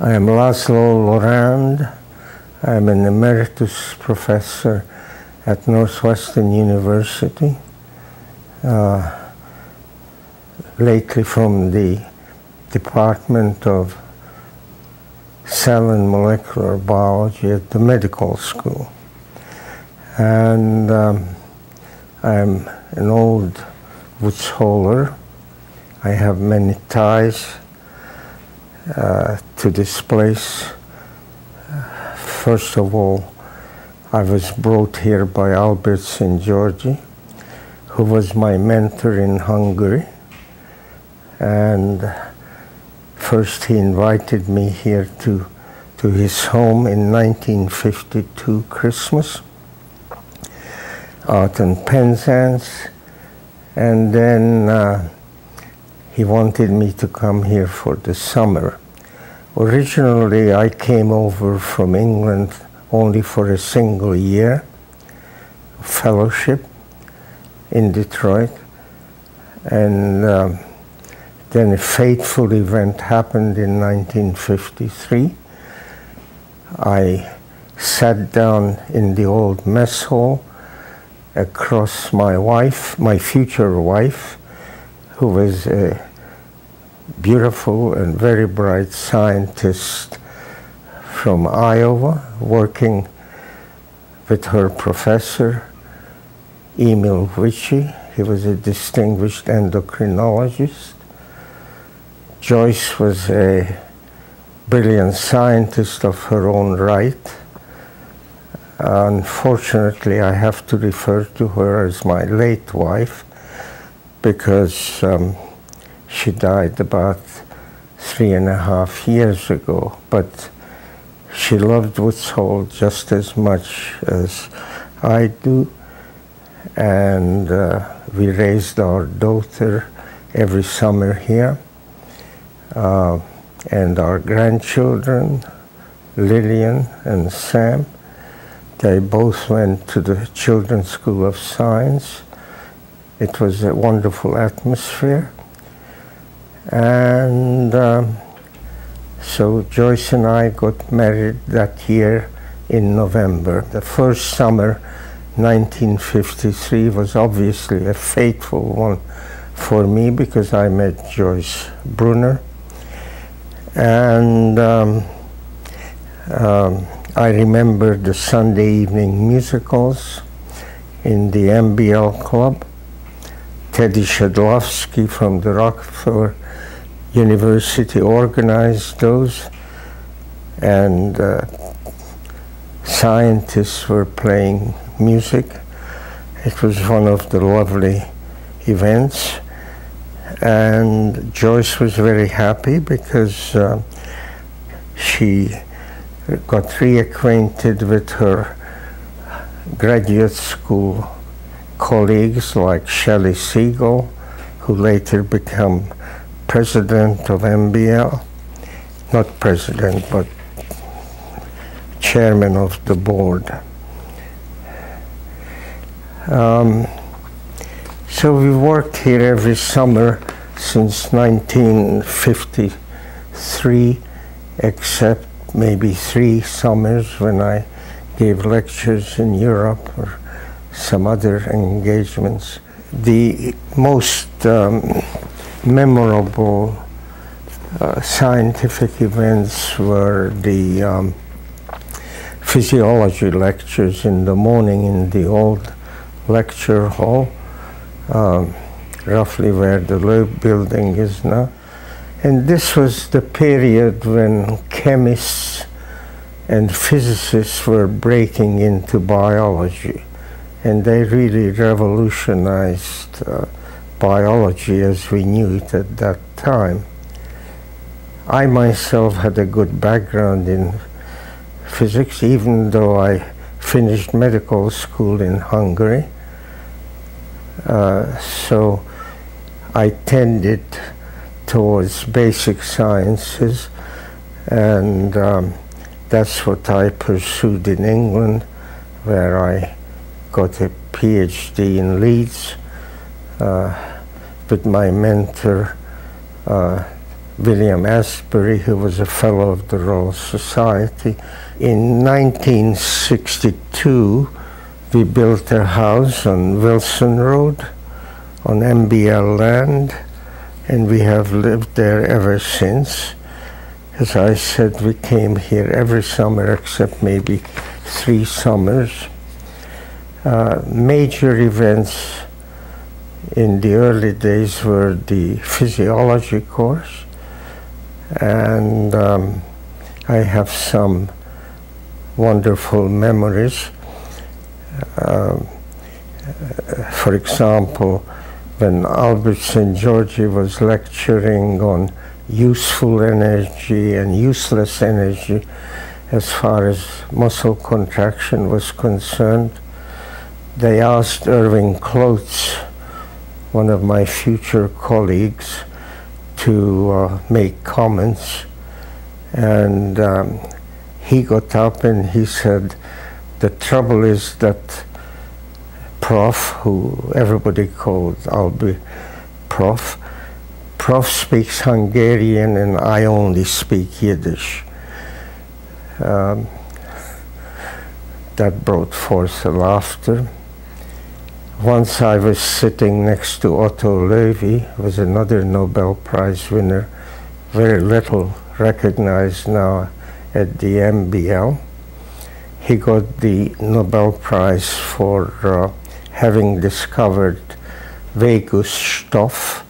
I am Laszlo Lorand. I'm an emeritus professor at Northwestern University, uh, lately from the Department of Cell and Molecular Biology at the medical school. And um, I'm an old Woods Holer. I have many ties uh, to this place. First of all, I was brought here by Albert Szent-Györgyi, who was my mentor in Hungary. And first he invited me here to, to his home in 1952 Christmas out in Penzance. And then uh, he wanted me to come here for the summer. Originally, I came over from England only for a single year fellowship in Detroit. And um, then a fateful event happened in 1953. I sat down in the old mess hall across my wife, my future wife, who was a beautiful and very bright scientist from Iowa, working with her professor, Emil Witschi. He was a distinguished endocrinologist. Joyce was a brilliant scientist of her own right. Unfortunately, I have to refer to her as my late wife because um, she died about three and a half years ago. But she loved Woods Hole just as much as I do. And uh, we raised our daughter every summer here. Uh, and our grandchildren, Lillian and Sam, they both went to the Children's School of Science it was a wonderful atmosphere. And um, so Joyce and I got married that year in November. The first summer, 1953, was obviously a fateful one for me because I met Joyce Brunner. And um, um, I remember the Sunday evening musicals in the MBL Club. Teddy Shedlovsky from the Rockefeller University organized those, and uh, scientists were playing music. It was one of the lovely events, and Joyce was very happy because uh, she got reacquainted with her graduate school colleagues like Shelley Segal, who later became president of MBL, not president, but chairman of the board. Um, so we worked here every summer since 1953, except maybe three summers when I gave lectures in Europe or some other engagements. The most um, memorable uh, scientific events were the um, physiology lectures in the morning in the old lecture hall, um, roughly where the Loeb building is now. And this was the period when chemists and physicists were breaking into biology and they really revolutionized uh, biology as we knew it at that time. I myself had a good background in physics, even though I finished medical school in Hungary. Uh, so I tended towards basic sciences, and um, that's what I pursued in England, where I got a PhD in Leeds uh, with my mentor, uh, William Astbury, who was a fellow of the Royal Society. In 1962, we built a house on Wilson Road on MBL land, and we have lived there ever since. As I said, we came here every summer except maybe three summers. Uh, major events in the early days were the physiology course, and um, I have some wonderful memories. Uh, for example, when Albert Szent-Györgyi was lecturing on useful energy and useless energy as far as muscle contraction was concerned, they asked Irving Klotz, one of my future colleagues, to uh, make comments. And um, he got up and he said, the trouble is that Prof, who everybody called Albi Prof, Prof speaks Hungarian and I only speak Yiddish. Um, that brought forth laughter. Once I was sitting next to Otto Loewi, was another Nobel Prize winner, very little recognized now at the MBL. He got the Nobel Prize for uh, having discovered vagus Vagusstoff,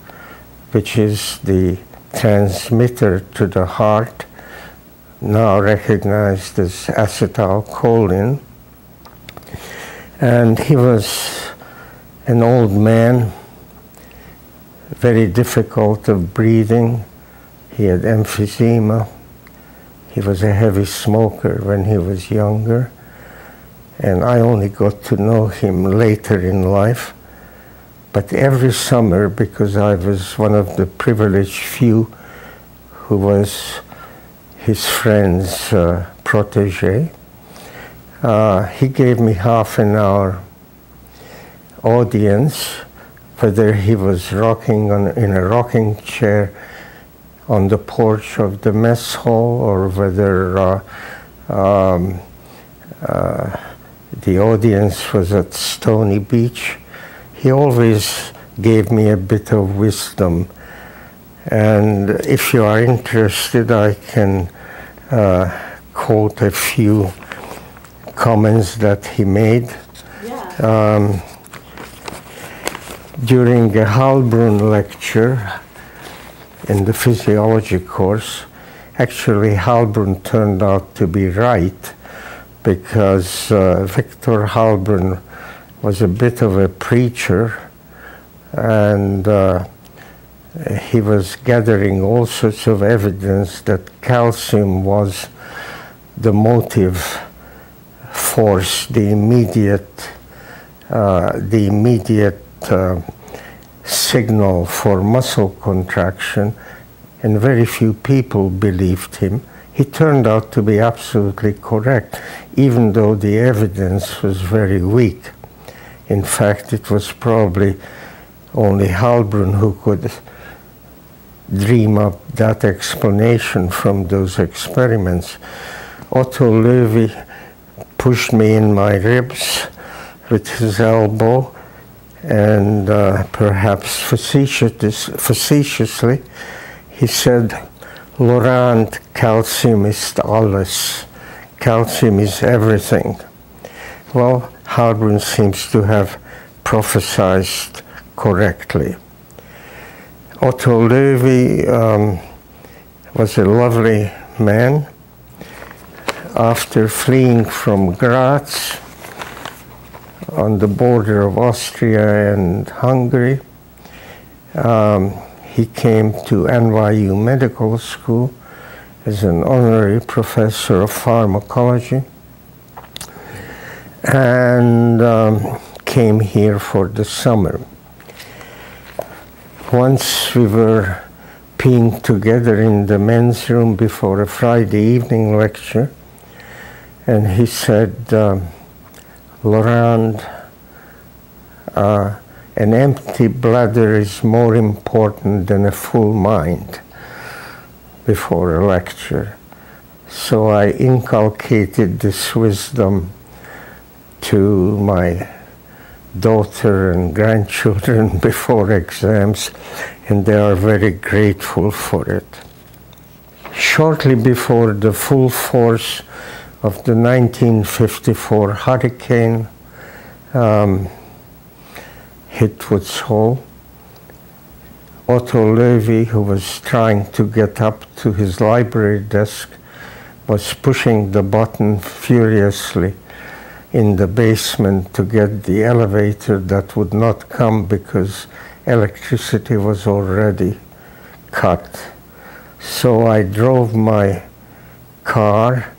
which is the transmitter to the heart, now recognized as acetylcholine. And he was an old man, very difficult of breathing. He had emphysema. He was a heavy smoker when he was younger. And I only got to know him later in life. But every summer, because I was one of the privileged few who was his friend's uh, protege, uh, he gave me half an hour audience, whether he was rocking on, in a rocking chair on the porch of the mess hall or whether uh, um, uh, the audience was at Stony Beach he always gave me a bit of wisdom. And if you are interested, I can uh, quote a few comments that he made. Yeah. Um, during a Heilbrunn lecture in the physiology course, actually Heilbrunn turned out to be right because uh, Victor Heilbrunn was a bit of a preacher and uh, he was gathering all sorts of evidence that calcium was the motive force, the immediate, uh, the immediate uh, signal for muscle contraction, and very few people believed him. He turned out to be absolutely correct, even though the evidence was very weak. In fact, it was probably only Heilbrunn who could dream up that explanation from those experiments. Otto Loewi pushed me in my ribs with his elbow and uh, perhaps facetious, facetiously, he said, Lorand, calcium is alles. Calcium is everything. Well, Heilbrunn seems to have prophesied correctly. Otto Loewi um, was a lovely man. After fleeing from Graz on the border of Austria and Hungary, um, he came to NYU Medical School as an honorary professor of pharmacology and um, came here for the summer. Once we were peeing together in the men's room before a Friday evening lecture, and he said, uh, Lorand, uh, an empty bladder is more important than a full mind. before a lecture. So I inculcated this wisdom to my daughter and grandchildren before exams, and they are very grateful for it. Shortly before the full force of the 1954 hurricane um, hit Woods Hole, Otto Loewi, who was trying to get up to his library desk, was pushing the button furiously in the basement to get the elevator that would not come because electricity was already cut. So I drove my car,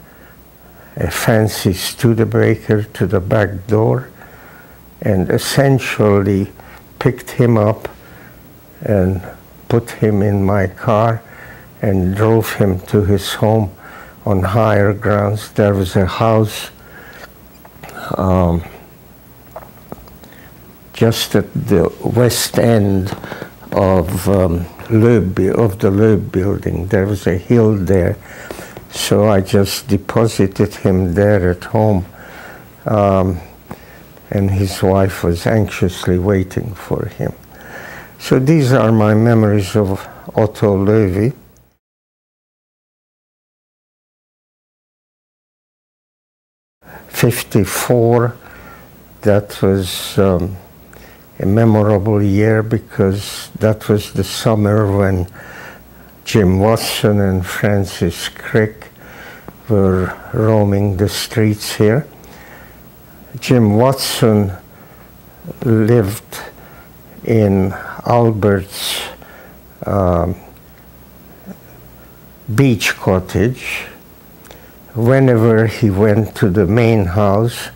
a fancy Studebaker, to the back door and essentially picked him up and put him in my car and drove him to his home on higher grounds. There was a house um, just at the west end of um, of the Loeb building. There was a hill there, so I just deposited him there at home. Um, and his wife was anxiously waiting for him. So these are my memories of Otto Loewi. 54, that was um, a memorable year because that was the summer when Jim Watson and Francis Crick were roaming the streets here. Jim Watson lived in Albert's um, beach cottage whenever he went to the main house,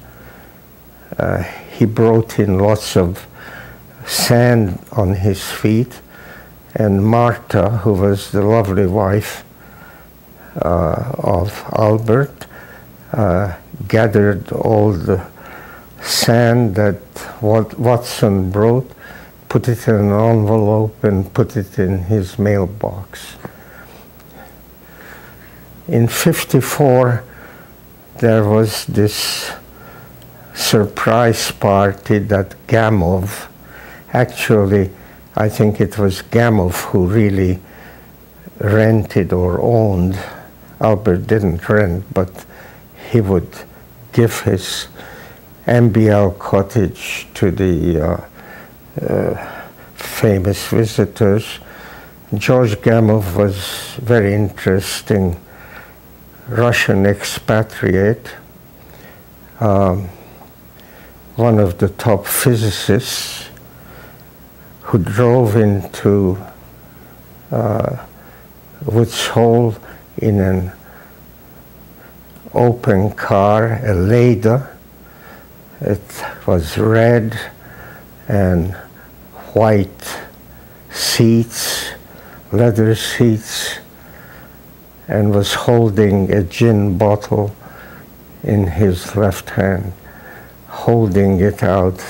uh, he brought in lots of sand on his feet, and Martha, who was the lovely wife uh, of Albert, uh, gathered all the sand that Watson brought, put it in an envelope, and put it in his mailbox. In 54, there was this surprise party that Gamow, actually, I think it was Gamow who really rented or owned. Albert didn't rent, but he would give his MBL cottage to the uh, uh, famous visitors. George Gamow was very interesting Russian expatriate, um, one of the top physicists who drove into uh, Woods Hole in an open car, a Lada. It was red and white seats, leather seats, and was holding a gin bottle in his left hand, holding it out.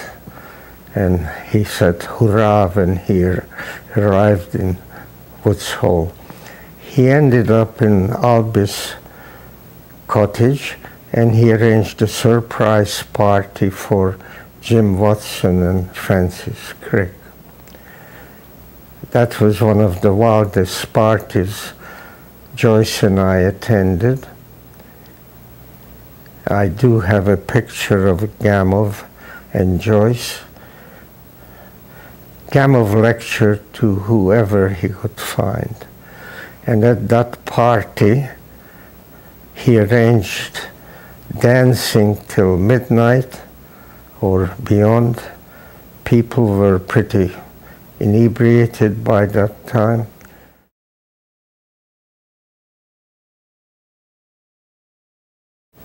And he said, hurrah, when he arrived in Woods Hole. He ended up in Albie's cottage and he arranged a surprise party for Jim Watson and Francis Crick. That was one of the wildest parties Joyce and I attended. I do have a picture of Gamow and Joyce. Gamow lectured to whoever he could find. And at that party, he arranged dancing till midnight or beyond. People were pretty inebriated by that time.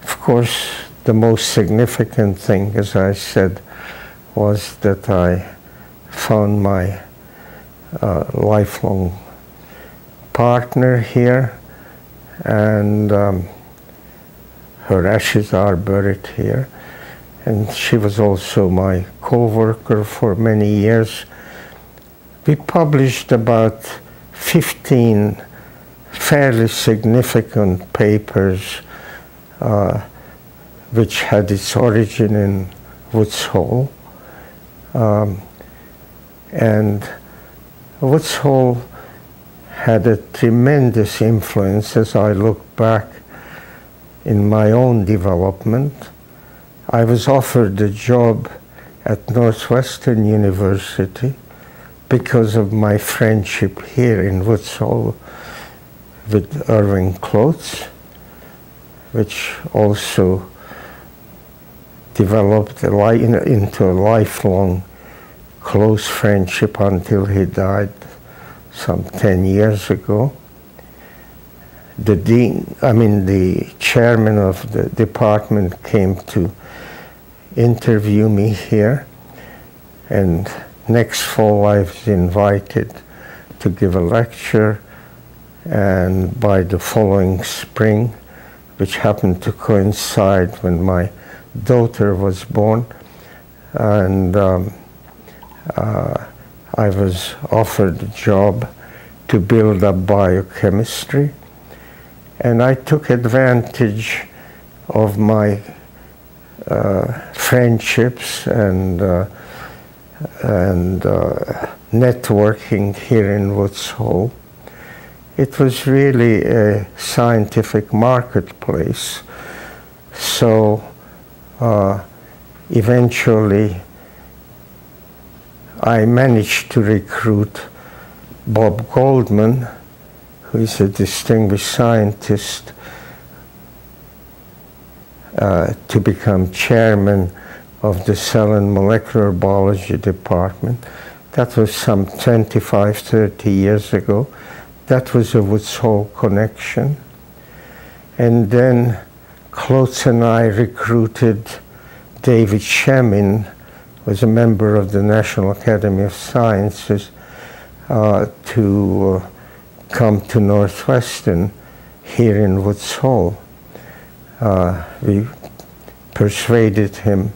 Of course, the most significant thing, as I said, was that I found my uh, lifelong partner here, and um, her ashes are buried here. And she was also my co-worker for many years. We published about 15 fairly significant papers uh, which had its origin in Woods Hole. Um, and Woods Hole had a tremendous influence as I look back in my own development. I was offered a job at Northwestern University because of my friendship here in Woods Hole with Irving Klotz, which also developed a into a lifelong close friendship until he died some 10 years ago. The dean, I mean, the chairman of the department came to interview me here, and next fall I was invited to give a lecture, and by the following spring, which happened to coincide when my daughter was born, and um, uh, I was offered a job to build up biochemistry, and I took advantage of my uh, friendships and uh, and uh, networking here in Woods Hole. It was really a scientific marketplace. So uh, eventually I managed to recruit Bob Goldman, who is a distinguished scientist, uh, to become chairman of the Cell and Molecular Biology Department. That was some 25, 30 years ago. That was a Woods Hole connection. And then Klotz and I recruited David Shemin, was a member of the National Academy of Sciences, uh, to uh, come to Northwestern here in Woods Hole. Uh, we persuaded him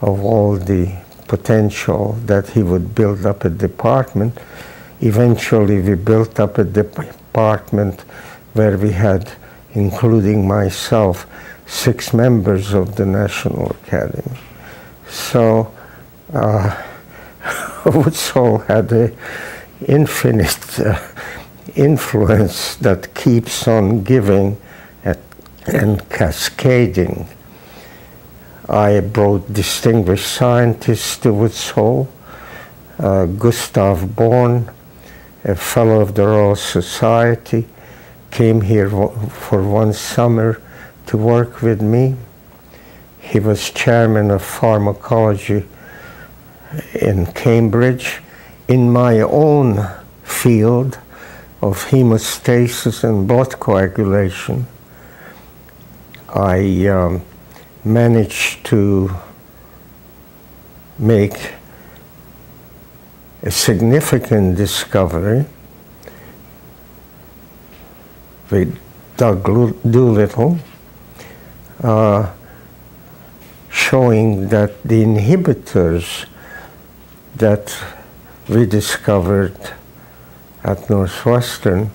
of all the potential that he would build up a department. Eventually, we built up a department where we had, including myself, six members of the National Academy. So uh, Woods Hole had an infinite uh, influence that keeps on giving at, and cascading. I brought distinguished scientists to Woods Hole, uh, Gustav Born, a fellow of the Royal Society, came here for one summer to work with me. He was chairman of pharmacology in Cambridge in my own field of hemostasis and blood coagulation. I um, managed to make a significant discovery with Doug Doolittle, uh, showing that the inhibitors that we discovered at Northwestern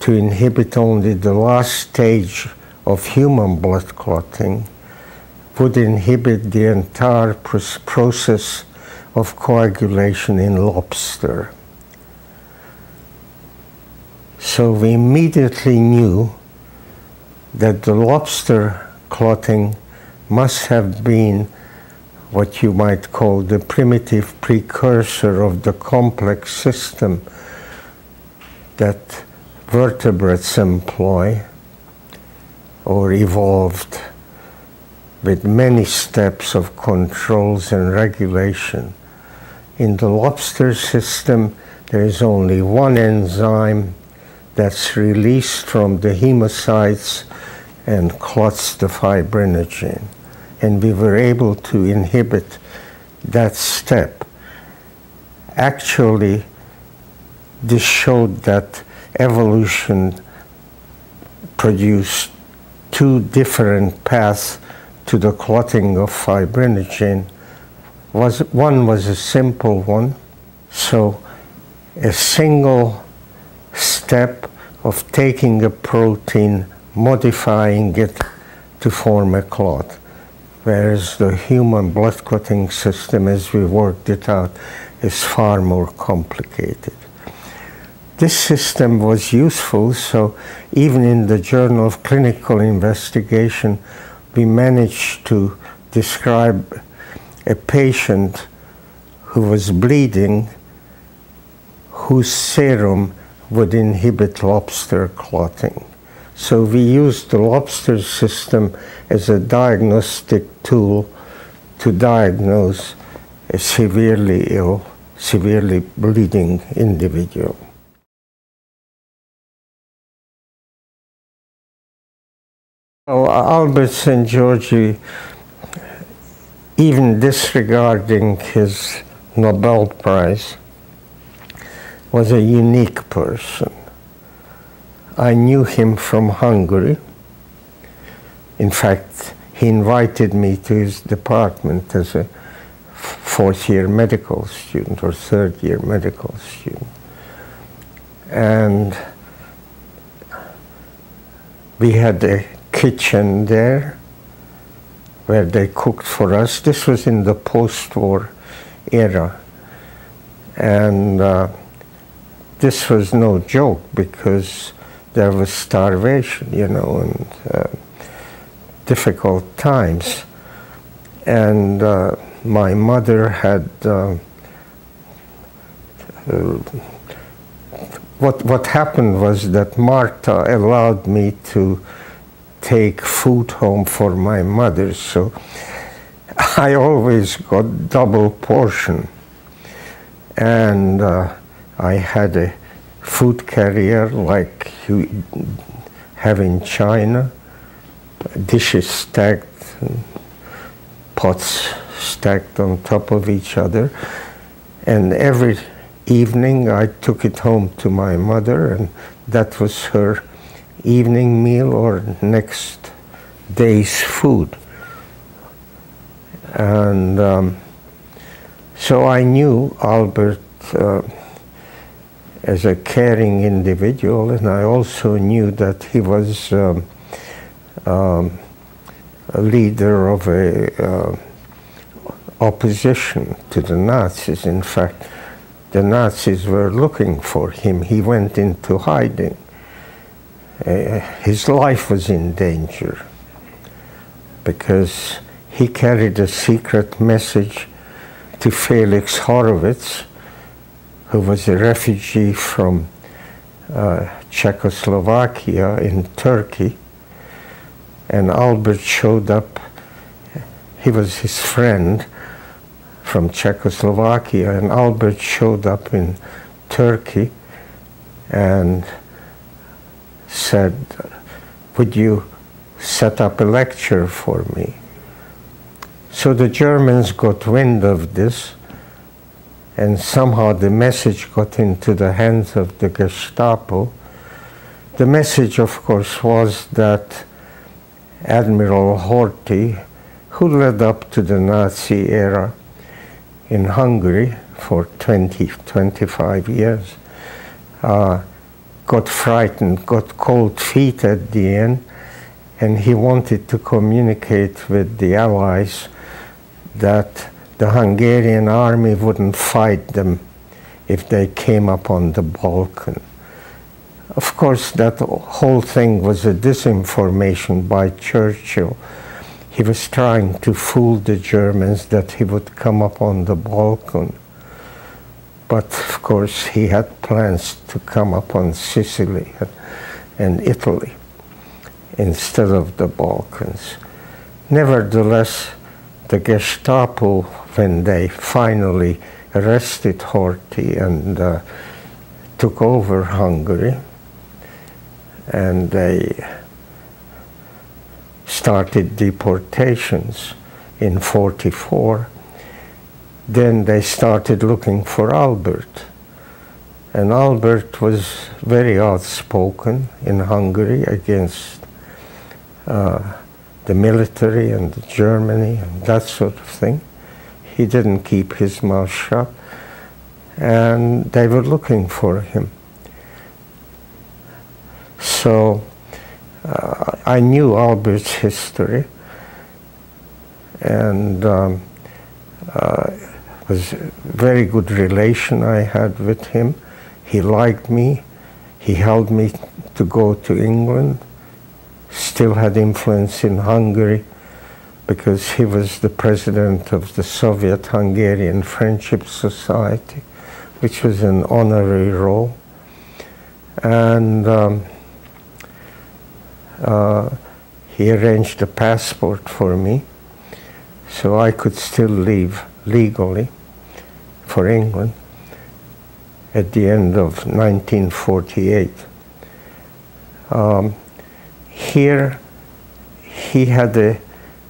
to inhibit only the last stage of human blood clotting would inhibit the entire process of coagulation in lobster. So we immediately knew that the lobster clotting must have been what you might call the primitive precursor of the complex system that vertebrates employ or evolved with many steps of controls and regulation. In the lobster system, there is only one enzyme that's released from the hemocytes and clots the fibrinogen and we were able to inhibit that step. Actually, this showed that evolution produced two different paths to the clotting of fibrinogen. Was, one was a simple one, so a single step of taking a protein, modifying it to form a clot, whereas the human blood clotting system, as we worked it out, is far more complicated. This system was useful, so even in the Journal of Clinical Investigation, we managed to describe a patient who was bleeding whose serum would inhibit lobster clotting. So we used the lobster system as a diagnostic tool to diagnose a severely ill, severely bleeding individual. Well, Albert Szent-Györgyi, even disregarding his Nobel Prize, was a unique person. I knew him from Hungary. In fact, he invited me to his department as a fourth year medical student or third year medical student. And we had a kitchen there where they cooked for us. This was in the post war era. And uh, this was no joke because there was starvation, you know, and uh, difficult times. And uh, my mother had uh, uh, what what happened was that Martha allowed me to take food home for my mother, so I always got double portion, and uh, I had a food carrier like you have in China, dishes stacked, pots stacked on top of each other. And every evening I took it home to my mother, and that was her evening meal or next day's food. And um, so I knew Albert. Uh, as a caring individual, and I also knew that he was um, um, a leader of a uh, opposition to the Nazis. In fact, the Nazis were looking for him. He went into hiding. Uh, his life was in danger because he carried a secret message to Felix Horowitz, who was a refugee from uh, Czechoslovakia in Turkey. And Albert showed up, he was his friend from Czechoslovakia, and Albert showed up in Turkey and said, Would you set up a lecture for me? So the Germans got wind of this and somehow the message got into the hands of the Gestapo. The message, of course, was that Admiral Horthy, who led up to the Nazi era in Hungary for 20, 25 years, uh, got frightened, got cold feet at the end, and he wanted to communicate with the Allies that the Hungarian army wouldn't fight them if they came up on the Balkan. Of course, that whole thing was a disinformation by Churchill. He was trying to fool the Germans that he would come up on the Balkan. But of course, he had plans to come up on Sicily and Italy instead of the Balkans. Nevertheless, the Gestapo when they finally arrested Horthy and uh, took over Hungary, and they started deportations in 44. Then they started looking for Albert. And Albert was very outspoken in Hungary against uh, the military and Germany and that sort of thing he didn't keep his mouth shut, and they were looking for him. So uh, I knew Albert's history and um, uh, was a very good relation I had with him. He liked me. He helped me to go to England. Still had influence in Hungary because he was the president of the Soviet Hungarian Friendship Society, which was an honorary role. And um, uh, he arranged a passport for me so I could still leave legally for England at the end of 1948. Um, here, he had a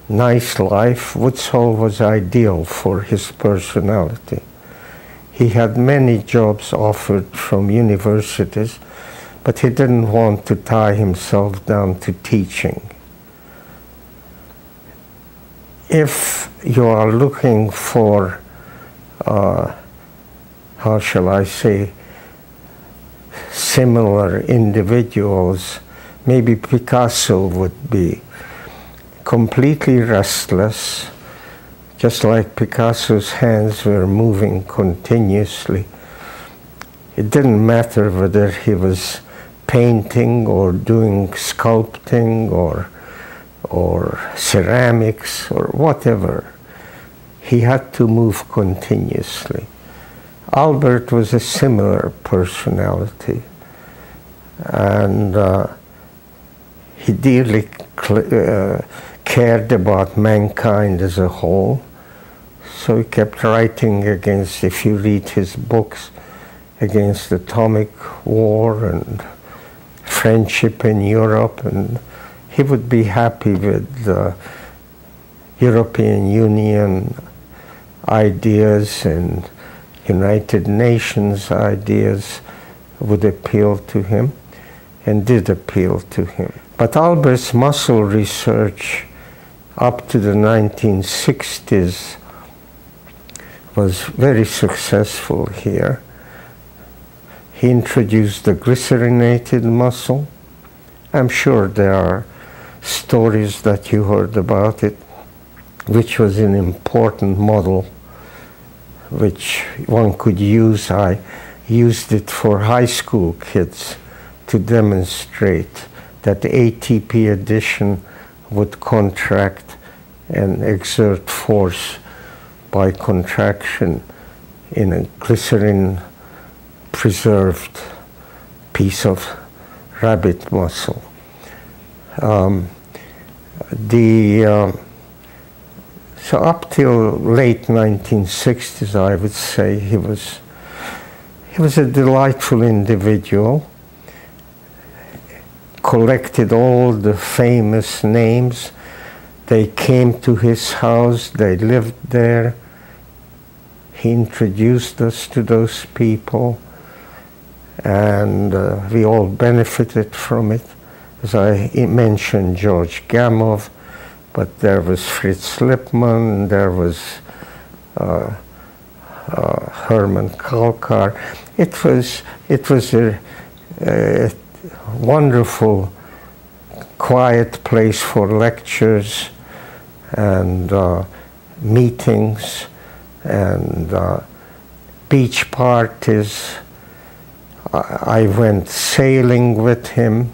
nice life. Woods Hole was ideal for his personality. He had many jobs offered from universities, but he didn't want to tie himself down to teaching. If you are looking for, uh, how shall I say, similar individuals, maybe Picasso would be completely restless, just like Picasso's hands were moving continuously. It didn't matter whether he was painting or doing sculpting or, or ceramics or whatever. He had to move continuously. Albert was a similar personality and uh, he dearly uh, cared about mankind as a whole. So he kept writing against, if you read his books, against atomic war and friendship in Europe, and he would be happy with the European Union ideas and United Nations ideas would appeal to him and did appeal to him. But Albert's muscle research up to the 1960s was very successful here. He introduced the glycerinated muscle. I'm sure there are stories that you heard about it, which was an important model which one could use. I used it for high school kids to demonstrate that ATP addition would contract and exert force by contraction in a glycerin preserved piece of rabbit muscle. Um, the uh, so up till late 1960s, I would say he was he was a delightful individual collected all the famous names. They came to his house, they lived there. He introduced us to those people, and uh, we all benefited from it. As I mentioned, George Gamow, but there was Fritz Lipmann, there was uh, uh, Herman Kalckar. It was, it was a, a wonderful, quiet place for lectures and uh, meetings and uh, beach parties. I went sailing with him.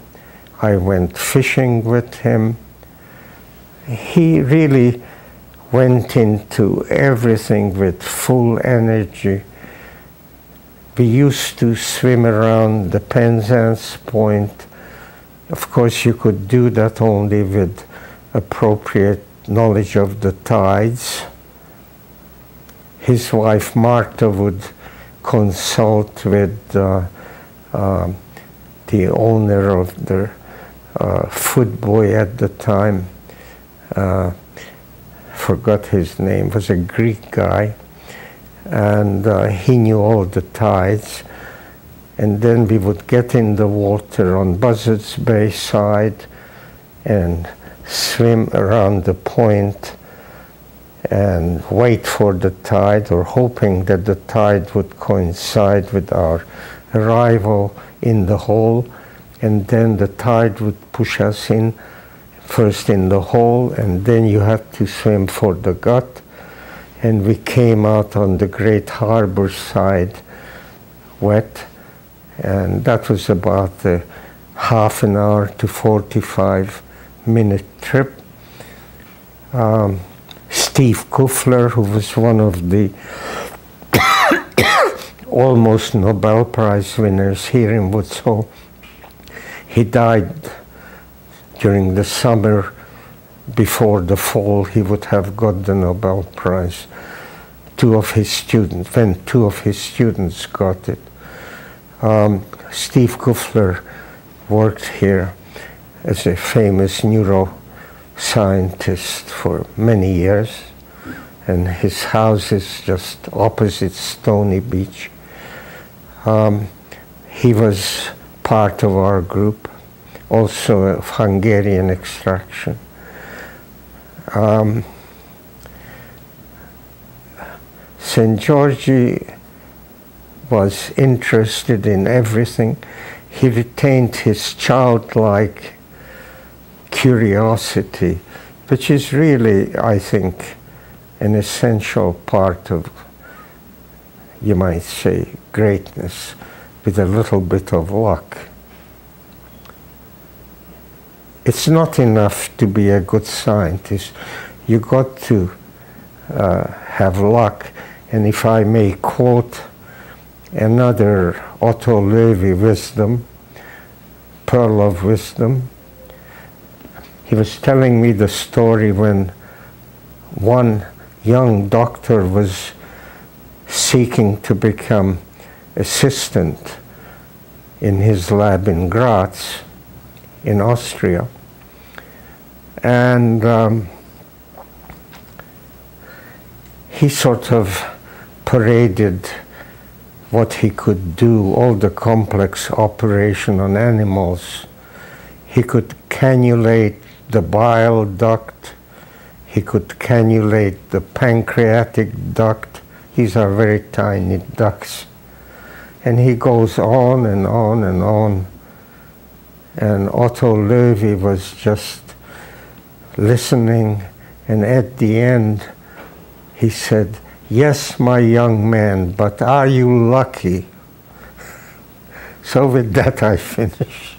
I went fishing with him. He really went into everything with full energy we used to swim around the Penzance Point. Of course, you could do that only with appropriate knowledge of the tides. His wife Martha would consult with uh, uh, the owner of the uh, food boy at the time. Uh, forgot his name. Was a Greek guy and uh, he knew all the tides. And then we would get in the water on Buzzards Bay side and swim around the point and wait for the tide or hoping that the tide would coincide with our arrival in the hole and then the tide would push us in, first in the hole, and then you had to swim for the gut. And we came out on the Great Harbor side wet, and that was about a half an hour to 45 minute trip. Um, Steve Kuffler, who was one of the almost Nobel Prize winners here in Woods Hole, he died during the summer before the fall he would have got the Nobel Prize. Two of his students, when two of his students got it. Um, Steve Kuffler worked here as a famous neuroscientist for many years, and his house is just opposite Stony Beach. Um, he was part of our group, also of Hungarian extraction. Um, Szent-Györgyi was interested in everything. He retained his childlike curiosity, which is really, I think, an essential part of, you might say, greatness with a little bit of luck. It's not enough to be a good scientist. You got to uh, have luck. And if I may quote another Otto Loewi wisdom, pearl of wisdom, he was telling me the story when one young doctor was seeking to become assistant in his lab in Graz, in Austria. And um, he sort of paraded what he could do, all the complex operation on animals. He could cannulate the bile duct, he could cannulate the pancreatic duct. These are very tiny ducts. And he goes on and on and on. And Otto Loewi was just listening. And at the end, he said, Yes, my young man, but are you lucky? so with that, I finish.